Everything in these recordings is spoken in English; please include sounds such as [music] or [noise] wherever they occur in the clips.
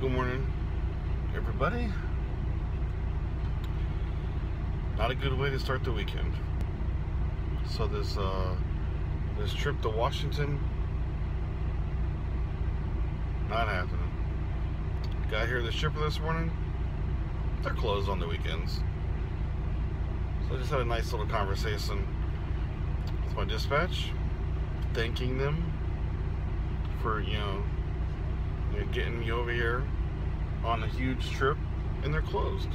good morning, everybody. Not a good way to start the weekend. So this uh, this trip to Washington, not happening. Got here the shipper this morning. They're closed on the weekends. So I just had a nice little conversation with my dispatch, thanking them for you know, you know getting me over here on a huge trip, and they're closed.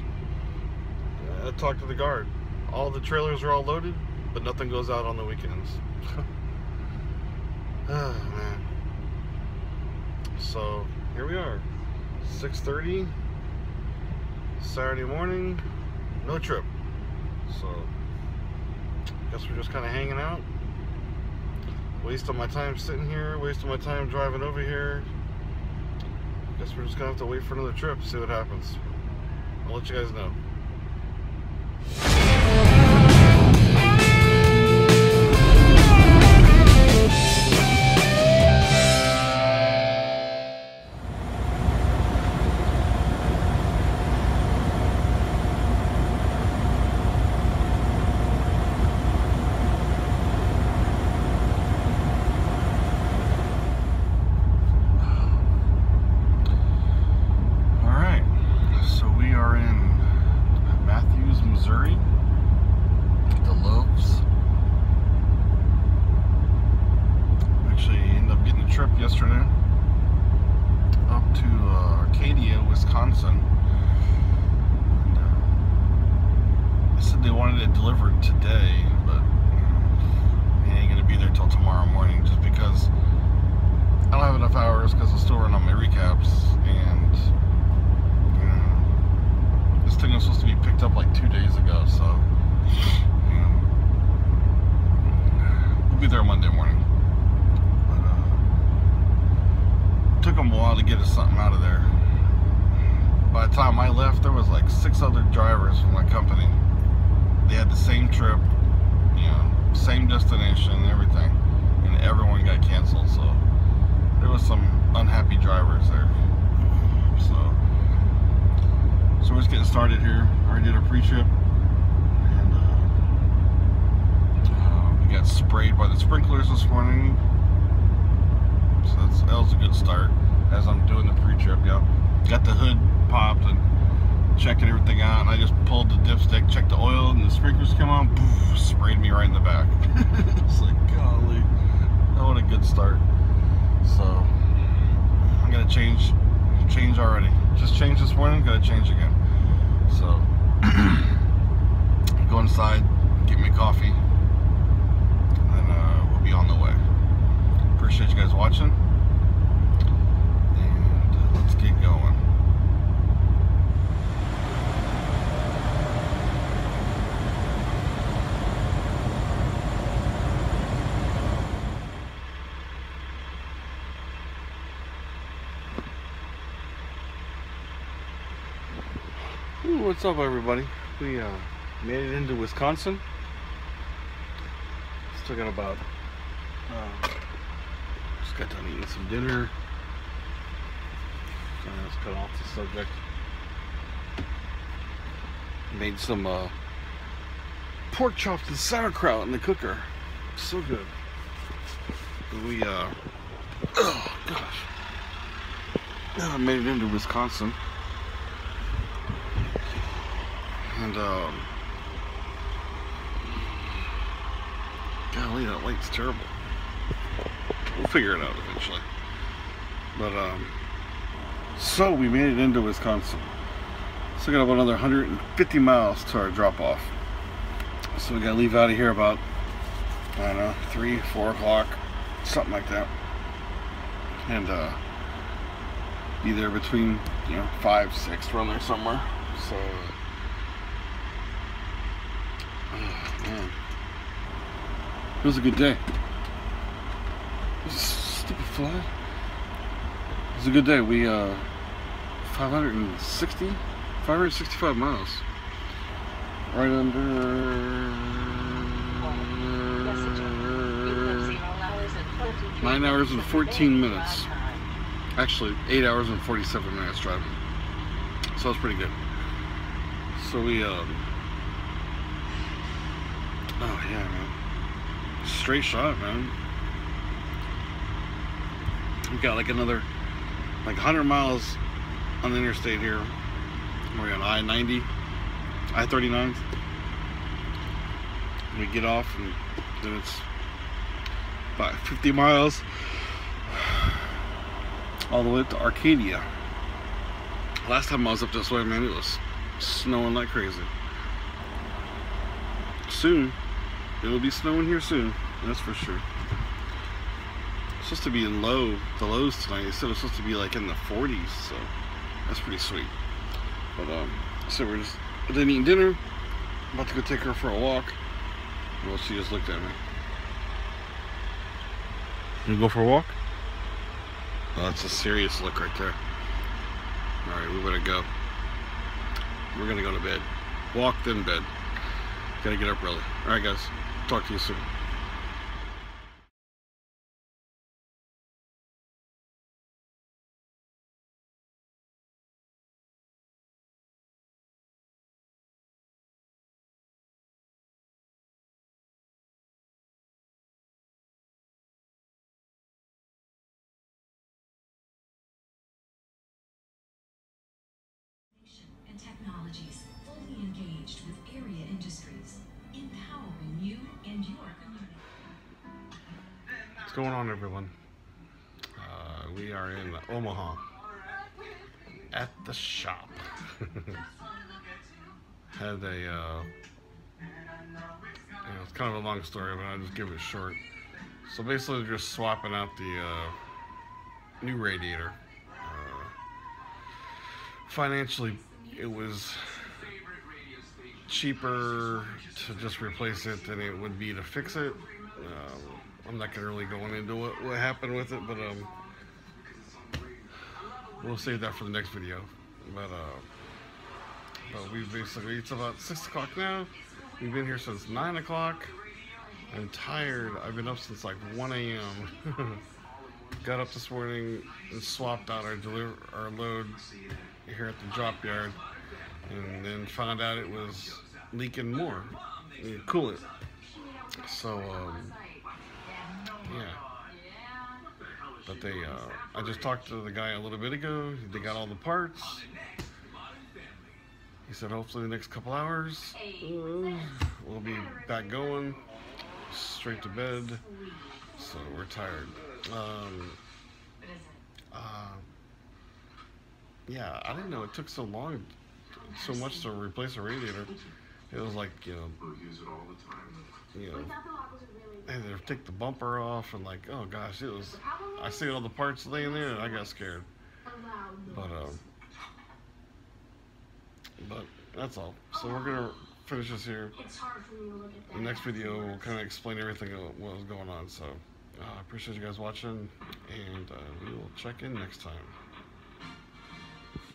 I talked to the guard. All the trailers are all loaded, but nothing goes out on the weekends. oh [laughs] man. So here we are, 6:30 Saturday morning, no trip. So guess we're just kind of hanging out. Wasting my time sitting here, wasting my time driving over here. Guess we're just gonna have to wait for another trip, see what happens. I'll let you guys know. Missouri. The Loves. Actually, ended up getting a trip yesterday up to uh, Arcadia, Wisconsin. Uh, they said they wanted it delivered today, but it ain't gonna be there till tomorrow morning, just because I don't have enough hours because I'm still running on my recaps and thing was supposed to be picked up like two days ago, so you know, we'll be there Monday morning. But uh, took them a while to get us something out of there. By the time I left, there was like six other drivers from my company. They had the same trip, you know, same destination, and everything, and everyone got canceled. So there was some unhappy drivers there. So, so we're just getting started here. Already did our pre-trip, and uh, uh, we got sprayed by the sprinklers this morning. So that's, that was a good start. As I'm doing the pre-trip, yeah, got the hood popped and checking everything out. And I just pulled the dipstick, checked the oil, and the sprinklers come on, poof, sprayed me right in the back. [laughs] it's like, golly, what a good start. So I'm gonna change change already. Just changed this morning, gotta change again. So [clears throat] go inside, get me coffee, and uh, we'll be on the way. Appreciate you guys watching. And uh, let's get going. Ooh, what's up, everybody? We uh, made it into Wisconsin. Still got about. Uh, just got done eating some dinner. So let's cut off the subject. Made some uh, pork chops and sauerkraut in the cooker. So good. We uh, oh gosh, I made it into Wisconsin. And, um, golly, that light's terrible. We'll figure it out eventually. But, um, so we made it into Wisconsin. So we got about another 150 miles to our drop off. So we gotta leave out of here about, I don't know, 3, 4 o'clock, something like that. And, uh, be there between, you know, 5, 6, around there somewhere. So, Oh, It was a good day. Stupid fly. It was a good day. We, uh, 560, 565 miles. Right under nine hours and 14 minutes. Actually, 8 hours and 47 minutes driving. So it's pretty good. So we, um, oh yeah, man. Straight shot, man. We've got like another, like 100 miles on the interstate here. We're on I-90, I-39. We get off and then it's about 50 miles all the way to Arcadia. Last time I was up this way, man, it was snowing like crazy. Soon, it'll be snowing here soon, that's for sure. It's supposed to be in low, the lows tonight. It said it's supposed to be like in the 40s, so that's pretty sweet. But um, so we're just then eating dinner. About to go take her for a walk. Well, she just looked at me. You go for a walk? Oh, that's a serious look right there. Alright, we better go. We're gonna go to bed. Walk, then bed. Gotta get up early. Alright, guys. Talk to you soon. And technologies fully engaged with area industries, empowering you and your community. What's going on, everyone? Uh, we are in Omaha at the shop. [laughs] Had a, uh, you know, it's kind of a long story, but I'll just give it short. So basically, just swapping out the uh, new radiator. Uh, financially, it was cheaper to just replace it than it would be to fix it. Um, I'm not gonna really go into what, what happened with it, but um, we'll save that for the next video. But uh, but we basically it's about six o'clock now. We've been here since nine o'clock. I'm tired. I've been up since like 1 a.m. [laughs] Got up this morning and swapped out our deliver our load here at the drop yard, and then found out it was leaking more, coolant. So um, yeah. But they, uh, I just talked to the guy a little bit ago. They got all the parts. He said hopefully the next couple hours uh, we'll be back going, straight to bed. So we're tired. Um, uh, yeah, I didn't know it took so long, so much to replace a radiator. It was like you know, we use it all the time. you know, and they take the bumper off and like, oh gosh, it was. I see all the parts laying there and I got scared. But um, but that's all. So we're gonna finish this here. The next video will kind of explain everything what was going on. So uh, I appreciate you guys watching, and uh, we will check in next time.